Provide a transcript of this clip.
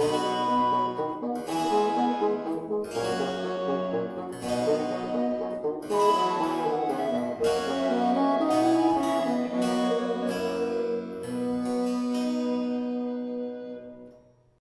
Lord.